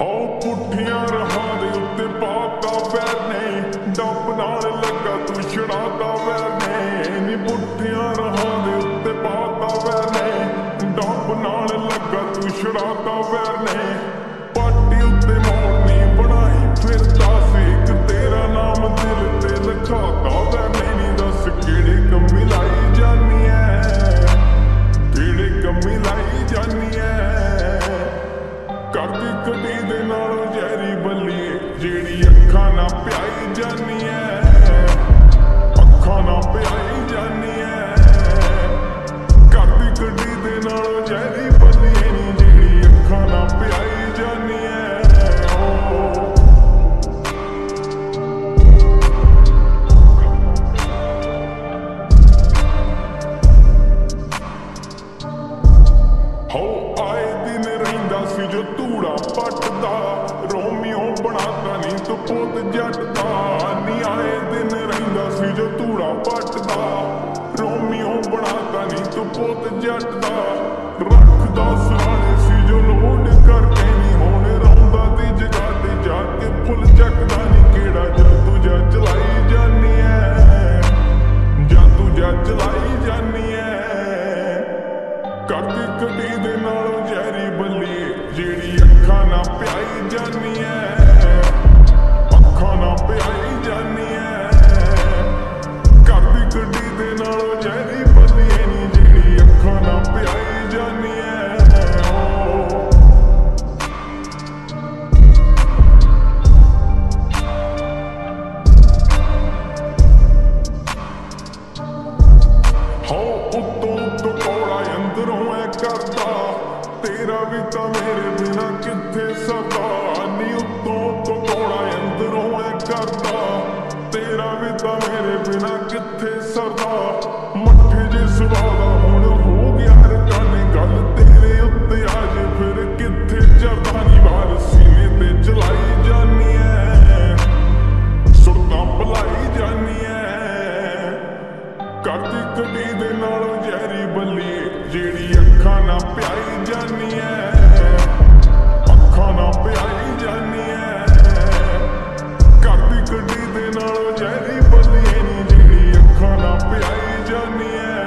ਹੋ ਪੁੱਠੀਆਂ ਰਹਾ ਦੇ ਉੱਤੇ ਪਾਤਾ ਵੈਰ ਨੇ। ਡੱਬ ਨਾਲ ਲੱਗਾ ਤੂੰ ਛੜਾਤਾ ਵੈਰ ਨੇ। ਨੀ ਪੁੱਠੀਆਂ ਰਹਾ ਦੇ ਉੱਤੇ ਪਾਤਾ ਵੈਰ ਨੇ। ਡੱਬ ਨਾਲ ਲੱਗਾ ਤੂੰ ਛੜਾਤਾ ਵੈਰ ਨੇ। ਪਾਟੀ ਉੱਤੇ ਮੋੜਨੀ ਬਣਾਈ, ਫਿਰ ਸੀ ਇੱਕ ਤੇਰਾ ਨਾਮ ਦਿਲ ਤੇ ਲਿਖਾਤਾ ਪੈ ਨੇ। ਨੀ ਦੱਸ ਕਿਹੜੇ ਕੰਮੀ ਲਾਈ ਜਾਨੀ ਐ ਕਿਹੜੇ ਕੰਮੀ ਲਾਈ ਜਾਨੀ ਐ ਕਰਦੀ ਕਦੀ ਰਹਿੰਦਾ ਸੀ ਜੋ ਧੂੜਾ ਪੱਟਦਾ, ਰੋਮੀਓ ਬਣਾਤਾ ਨਹੀਂ ਤੂੰ ਪੁੱਤ ਜੱਟ ਦਾ ਨੀ ਆਏ ਦਿਨ ਰਹਿੰਦਾ ਸੀ ਜੋ ਧੂੜਾ ਪੱਟਦਾ, ਰੋਮੀਓ ਬਣਾਤਾ ਨਹੀਂ ਤੂੰ ਪੁੱਤ ਜੱਟ ਦਾ ਰੱਖਦਾ ਸਰਾਣੇ ਸੀ ਜੋ ਲੋਡ ਕਰਕੇ ਨਹੀਂ ਹੁਣ ਰੌਂਦਾ ਦੀ ਜਗ੍ਹਾ ਤੇ ਜਾ ਕੇ ਫੁੱਲ ਚੱਕਦਾ ਨਹੀਂ ਕਿਹੜਾ ਜਾ ਤੂੰ ਜਾ ਚਲਾਈ ਜਾਨੀ ਐ? ਜਾਂ ਤੂੰ ਜਾ ਚਲਾਈ ਜਾਨੀ ਐ। ਕਰਦੀ ਕਦੀ ਨਾ ਪਿਆਈ ਜਾਨੀ ਐ ਅੱਖਾਂ ਨਾ ਪਿਆਈ ਜਾਨੀ ਐ ਦੀ ਗੱਡੀ ਦੇ ਨਾਲੋਂ ਜ਼ਹਿਰੀ ਬੱਲੀ ਨੀ ਜਿਹੜੀ ਅੱਖਾਂ ਨਾ ਪਿਆਈ ਜਾਨੀ ਐ ਹੋ, ਉਤੋਂ ਗਿਆ ਵੀ ਤਾਂ ਮੇਰੇ ਬਿਨਾ ਕਿੱਥੇ ਸਰਦਾ ਨੀ ਉਤੋਂ ਪਕੌੜਾ ਅੰਦਰੋਂ ਐ ਕਰਦਾ। ਤੇਰਾ ਵੀ ਤਾਂ ਮੇਰੇ ਬਿਨਾ ਕਿੱਥੇ ਸਰਦਾ। ਮੱਠੇ ਜੇ ਸਵਾਦਾ ਹੁਣ ਹੋ ਗਿਆ ਹਰ ਕਾਨੇ ਗੱਲ। ਤੇਰੇ ਉੱਤੇ ਆ ਜੇ ਫਿਰ ਕਿੱਥੇ ਚੜਦਾ ਨੀ ਵਾਰ ਸੀਨੇ ਤੇ ਚਲਾਈ ਜਾਨੀ ਐ। ਸੁਰਤਾਂ ਭਲਾਈ ਜਾਨੀ ਐ। ਕਰਦੀ ਕਦੀ ਦੇ ਨਾਲ ਜਹਿਰੀ ਬੱਲੀ ਜਿਹੜੀ ਨਾ ਪਿਆਈ ਜਾਨੀ ਐ। ਅੱਖਾਂ ਨਾ ਪਿਆਈ ਜਾਨੀ ਐ। ਘਰ ਦੀ ਗੱਡੀ ਦੇ ਨਾਲੋਂ ਜੈਰੀ ਬੱਲੀਏ ਨਹੀਂ ਜਿਹੜੀ ਅੱਖਾਂ ਨਾ ਪਿਆਈ ਜਾਨੀ ਐ।